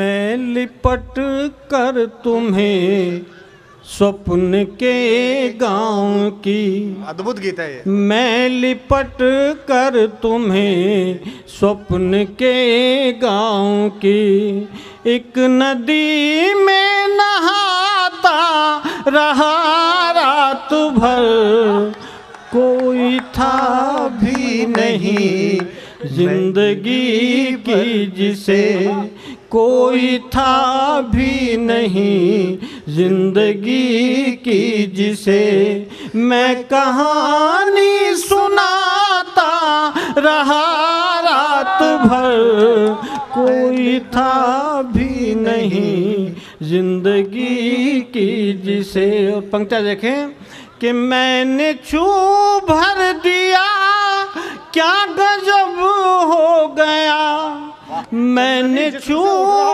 मैं लिपट कर तुम्हें स्वप्न के गाँव की। अद्भुत गीत है ये। मैं लिपट कर तुम्हें स्वप्न के गाँव की। एक नदी में नहाता रहा रात भर। कोई था भी नहीं ज़िंदगी की जिसे कोई था भी नहीं ज़िंदगी की जिसे मैं कहानी सुनाता रहा रात भर। कोई था भी नहीं ज़िंदगी की जिसे। और पंक्ता देखें कि मैंने छू भर दिया, क्या गजब मैंने छू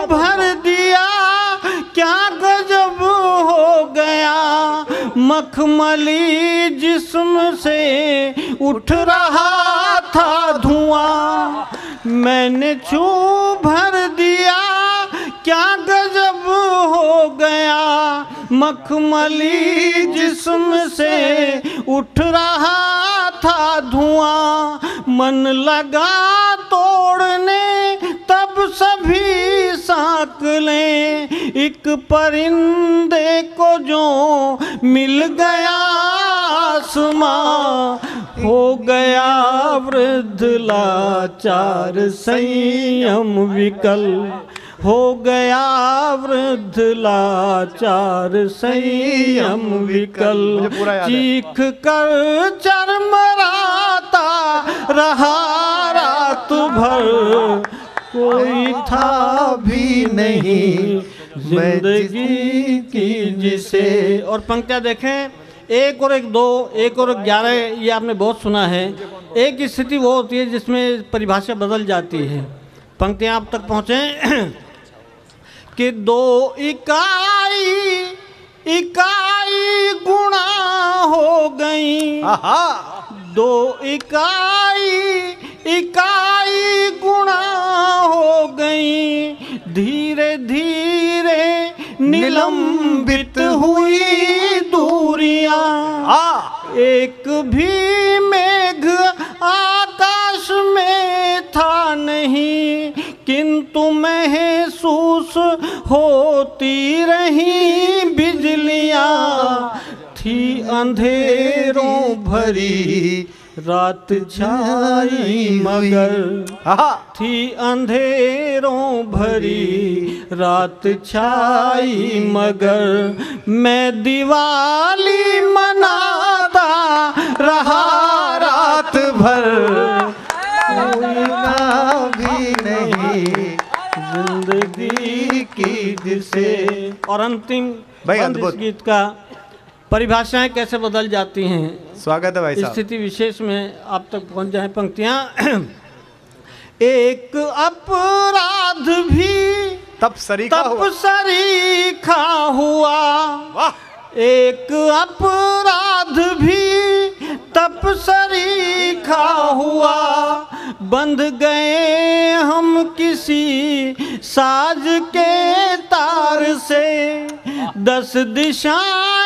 भर दिया? क्या गजब हो गया? मखमली जिस्म से उठ रहा था धुआँ। मैंने छू भर दिया? क्या गजब हो गया? मखमली जिस्म से उठ रहा था धुआँ। मन लगा साकलें एक परिंदे को जो मिल गया आसमां हो गया वृद्ध लाचार संयम विकल हो गया वृद्ध लाचार संयम विकल। चीख कर चरमराता रहा रात भर कोई था भी नहीं। ज़िंदगी की जिसे और पंक्तियाँ देखें। एक और एक दो एक और ग्यारह ये आपने बहुत सुना है। एक स्थिति वो होती है जिसमें परिभाषा बदल जाती है। पंक्तियाँ आप तक पहुँचे। कि दो इकाई इकाई गुणा हो गई। दो इकाई इकाई धीरे निलंबित हुई दूरियाँ। आ। एक भी मेघ आकाश में था नहीं किंतु महसूस होती रही बिजलियाँ। थी अंधेरों भरी रात छाई मगर थी अंधेरों भरी रात छाई मगर मैं दिवाली मनाता रहा रात भर। भी नहीं ज़िंदगी की जिसे और अंतिम। गीत का परिभाषाएँ कैसे बदल जाती हैं? स्वागत है भाई साहब। स्थिति विशेष में आप तक पहुँच जाए पंक्तियाँ। एक अपराध भी तब सरीका तप हुआ। सरीखा हुआ। वाह। एक अपराध भी तप सरीखा हुआ। बंध गए हम किसी साज के तार से। दस दिशाएँ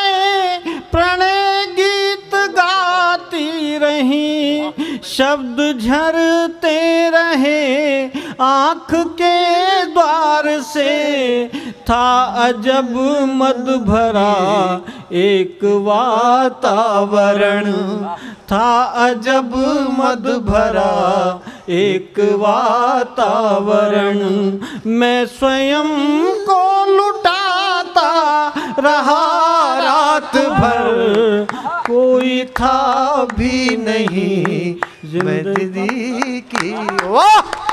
प्रणय गीत गाती रही, शब्द झरते रहे, आँख के द्वार से था अजब मद भरा एक वातावरण। था अजब मद भरा एक वातावरण। मैं स्वयं को लुटाता रहा रात भर कोई था भी नहीं। ज़िंदगी की वाह!